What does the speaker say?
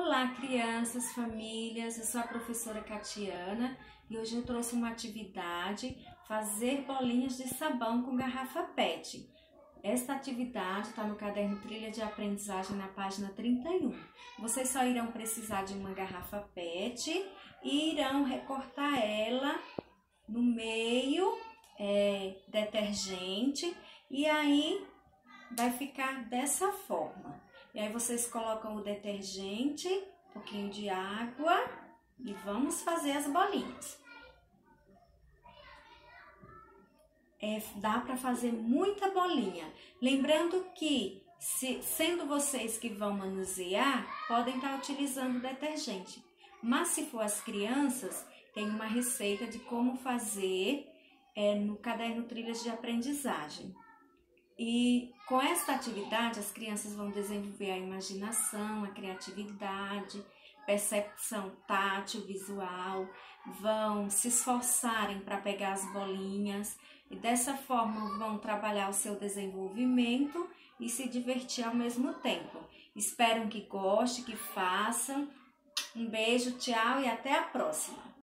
Olá, crianças, famílias. Eu sou a professora Catiana e hoje eu trouxe uma atividade: fazer bolinhas de sabão com garrafa PET. Esta atividade está no caderno Trilha de Aprendizagem na página 31. Vocês só irão precisar de uma garrafa PET e irão recortar ela no meio, é, detergente, e aí vai ficar dessa forma. E aí vocês colocam o detergente, um pouquinho de água e vamos fazer as bolinhas. É, dá para fazer muita bolinha. Lembrando que, se, sendo vocês que vão manusear, podem estar tá utilizando detergente. Mas se for as crianças, tem uma receita de como fazer é, no caderno Trilhas de Aprendizagem. E com esta atividade, as crianças vão desenvolver a imaginação, a criatividade, percepção tátil, visual, vão se esforçarem para pegar as bolinhas e dessa forma vão trabalhar o seu desenvolvimento e se divertir ao mesmo tempo. Espero que gostem, que façam. Um beijo, tchau e até a próxima!